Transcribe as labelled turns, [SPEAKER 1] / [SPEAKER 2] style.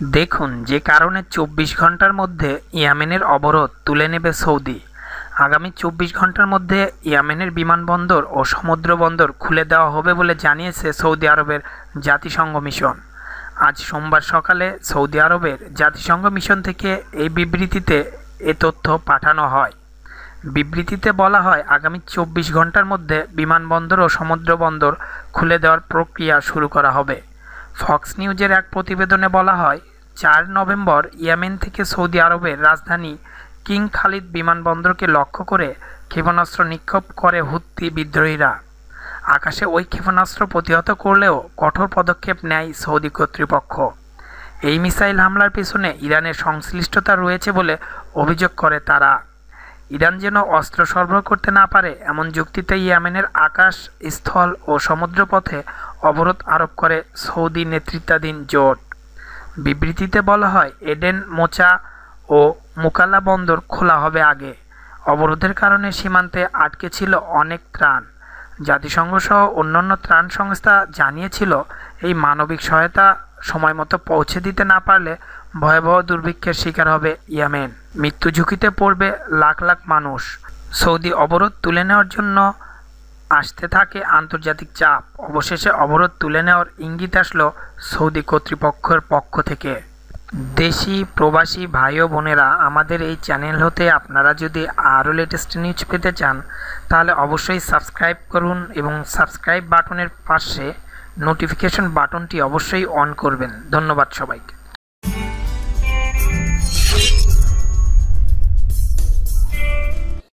[SPEAKER 1] দেখুন যে কারণে চব্বিশ ঘণ্টার মধ্যে ইয়েমেনের অবরোধ তুলে নেবে সৌদি। আগামী চব্বিশ ঘণ্টার মধ্যে ইয়েমেনের বিমানবন্দর ও সমুদ্র বন্দর খুলে দেওয়া হবে বলে জানিয়েছে সৌদি আরবের জাতিসংঘ মিশন। আজ সোমবার সকালে সৌদি আরবের জাতিসংঘ মিশন থেকে এই বিবৃতিতে এ তথ্য পাঠানো হয়। বিবৃতিতে বলা হয়, আগামী চব্বিশ ঘণ্টার মধ্যে বিমানবন্দর ও সমুদ্র বন্দর খুলে দেওয়ার প্রক্রিয়া শুরু করা হবে। ফক্স নিউজের এক প্রতিবেদনে বলা হয়, চার নভেম্বর ইয়েমেন থেকে সৌদি আরবের রাজধানী কিং খালিদ বিমানবন্দরকে লক্ষ্য করে ক্ষেপণাস্ত্র নিক্ষেপ করে হুত্তি বিদ্রোহীরা। আকাশে ওই ক্ষেপণাস্ত্র প্রতিহত করলেও কঠোর পদক্ষেপ নেয় সৌদি কর্তৃপক্ষ। এই মিসাইল হামলার পিছনে ইরানের সংশ্লিষ্টতা রয়েছে বলে অভিযোগ করে তারা। ইরান যেন অস্ত্র সরবরাহ করতে না পারে, এমন যুক্তিতে ইয়েমেনের আকাশ স্থল ও সমুদ্রপথে অবরোধ আরোপ করে সৌদি নেতৃত্বাধীন জোট। বিবৃতিতে বলা হয়, এডেন মোচা ও মুকালা বন্দর খোলা হবে আগে। অবরোধের কারণে সীমান্তে আটকে ছিল অনেক ত্রাণ। জাতিসংঘ সহ অন্যান্য ত্রাণ সংস্থা জানিয়েছিল, এই মানবিক সহায়তা সময় মতো পৌঁছে দিতে না পারলে ভয়াবহ দুর্ভিক্ষের শিকার হবে ইয়েমেন। মৃত্যু ঝুঁকিতে পড়বে লাখ লাখ মানুষ। সৌদি অবরোধ তুলে নেওয়ার জন্য আসতে থাকে আন্তর্জাতিক চাপ। অবশেষে অবরোধ তুলে নেওয়ার ইঙ্গিত আসলো সৌদি কর্তৃপক্ষের পক্ষ থেকে। দেশি, প্রবাসী ভাই ও বোনেরা, আমাদের এই চ্যানেল হতে আপনারা যদি আরও লেটেস্ট নিউজ পেতে চান, তাহলে অবশ্যই সাবস্ক্রাইব করুন এবং সাবস্ক্রাইব বাটনের পাশে নোটিফিকেশন বাটনটি অবশ্যই অন করবেন। ধন্যবাদ সবাইকে।